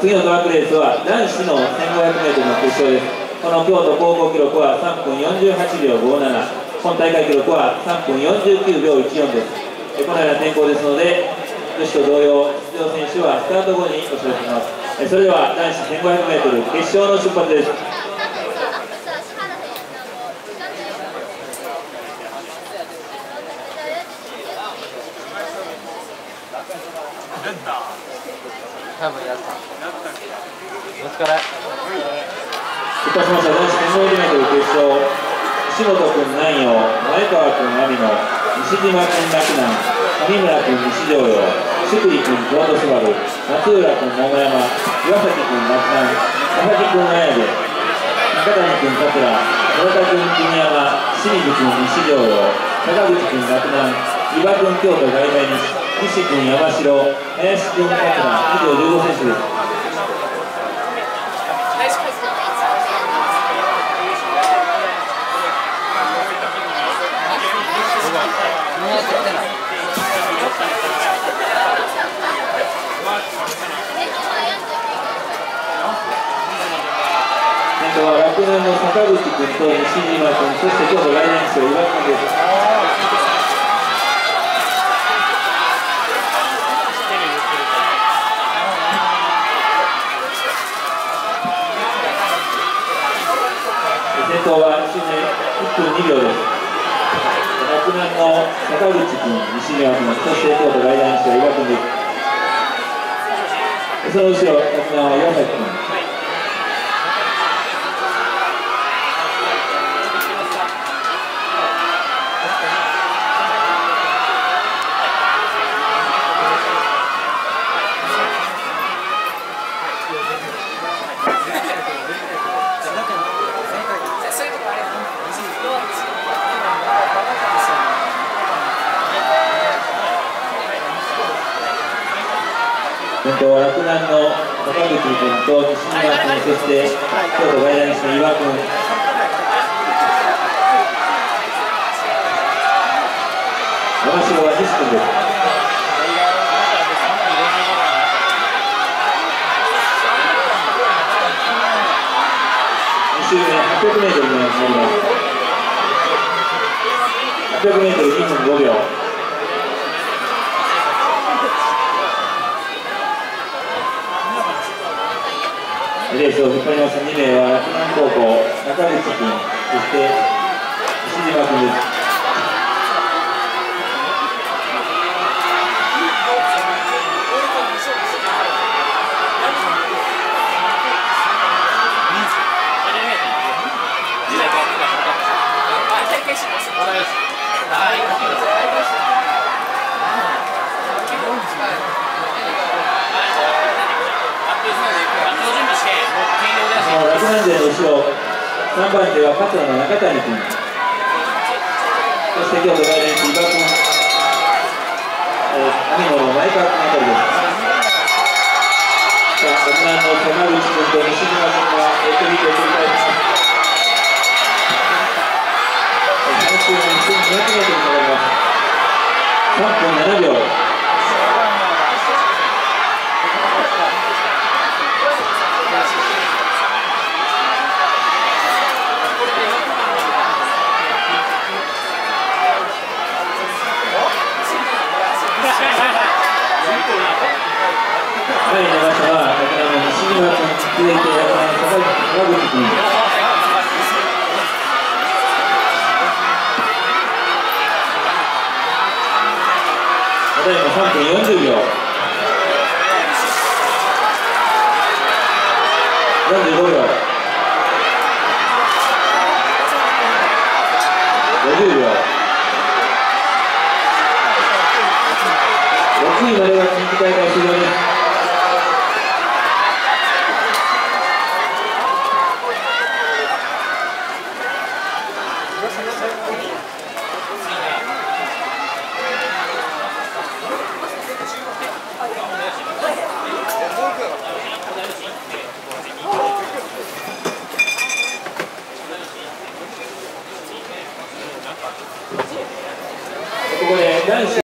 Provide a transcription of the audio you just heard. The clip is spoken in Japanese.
次のトラックレースは男子の 1500m の決勝です。この京都高校記録は3分48秒57本大会記録は3分49秒14です。このような天候ですので女子と同様出場選手はスタート後にお知らせします。それでは男子 1500m 決勝の出発です。多分やった。お疲れ。出発しました男子 1500m 決勝石本君南陽前川君網野西島君洛南上村君西条陽宿里君京都スバル松浦君桃山岩崎君洛南佐々木君綾部中谷君桂村田君国山清水君西条陽坂口君洛南伊庭君京都外来西君山城林君桂以上15選手です先頭は洛南の坂口君と西島君そして今日の来年生岩君です先頭は1分2秒です。洛南の坂口君、西宮君、そして京都外来手は岩君です。その後ろ、洛南は岩崎君。先頭は洛南の坂口君と西村君、そして京都外来手の岩君。山城は西君です。2周目800メートルになります。800メートル2分5秒。レースを引っ張ります。2名は洛南高校中口君そして石島君です番勢の後ろ3番では桂の中谷君。そして京都外連伊庭君、網野の前川君あたりです。さあ沖縄の坂口君と西島君がエトリートを取り返します最終の 1200m になります3分7秒前に出ましたは、西村君、続いて、坂口君。ただいま3分40秒。45秒。50秒。6位までが近畿大会終了です。ここで男子